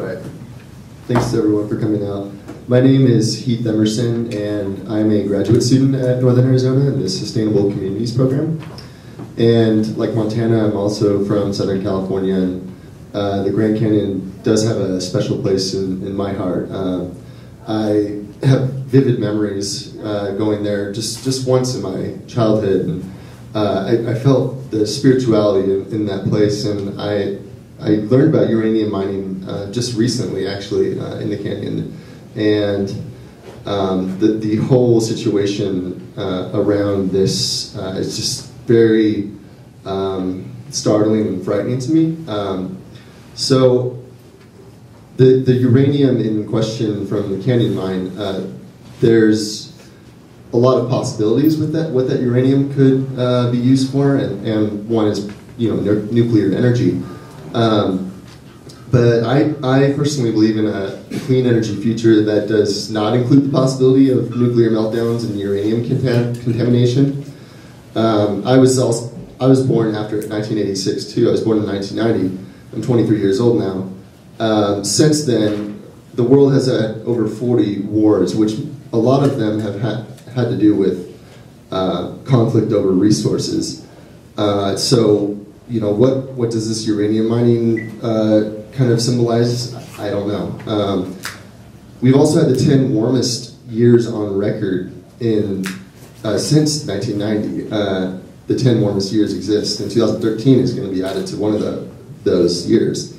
right. Thanks to everyone for coming out. My name is Heath Emerson, and I'm a graduate student at Northern Arizona in the Sustainable Communities Program. And like Montana, I'm also from Southern California, and uh, the Grand Canyon does have a special place in, in my heart. Um, I have vivid memories uh, going there just, just once in my childhood, and uh, I, I, felt the spirituality in, in, that place, and I, I learned about uranium mining uh, just recently, actually, uh, in the canyon, and um, the, the whole situation uh, around this is just very um, startling and frightening to me. Um, so the, the uranium in question from the Canyon mine, uh, there's a lot of possibilities with that, what that uranium could uh, be used for, and, and one is you know nuclear energy. Um, but I, I personally believe in a clean energy future that does not include the possibility of nuclear meltdowns and uranium contamination. Um, I was also, I was born after 1986 too. I was born in 1990. I'm 23 years old now. Um, since then, the world has had over 40 wars, which a lot of them have had, had to do with uh, conflict over resources. Uh, so, you know, what, what does this uranium mining uh, kind of symbolize? I don't know. Um, we've also had the 10 warmest years on record in uh, since 1990 uh, the 10 warmest years exist, and 2013 is going to be added to one of the, those years.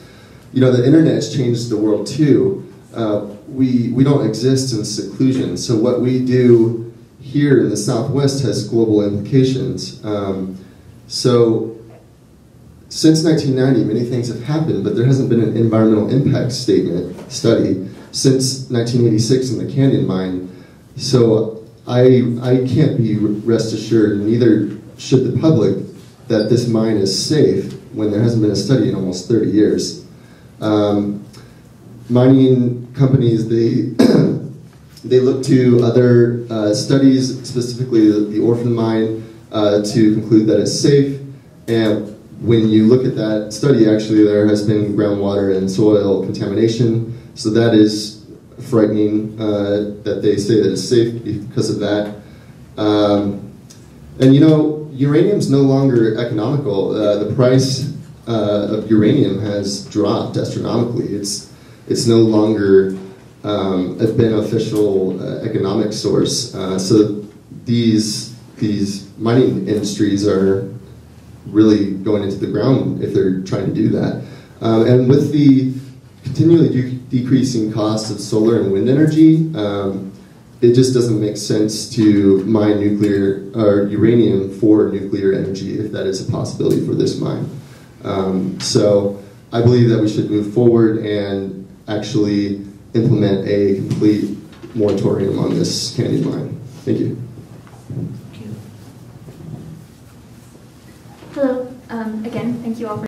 You know, the internet's changed the world too. Uh, we, we don't exist in seclusion, so what we do here in the Southwest has global implications. Um, so since 1990, many things have happened, but there hasn't been an environmental impact statement study since 1986 in the Canyon Mine. So I, I can't be rest assured, neither should the public that this mine is safe when there hasn't been a study in almost 30 years. Um, mining companies, they, they look to other uh, studies, specifically the, the Orphan Mine, uh, to conclude that it's safe. And when you look at that study, actually, there has been groundwater and soil contamination. So that is frightening uh, that they say that it's safe because of that. Um, and you know, uranium is no longer economical. Uh, the price uh, of uranium has dropped astronomically. It's it's no longer um, a beneficial uh, economic source. Uh, so these these mining industries are really going into the ground if they're trying to do that. Um, and with the continually de decreasing costs of solar and wind energy, um, it just doesn't make sense to mine nuclear or uranium for nuclear energy if that is a possibility for this mine. Um, so I believe that we should move forward and actually implement a complete moratorium on this canyon mine. Thank you. Hello. Um, again, thank you all for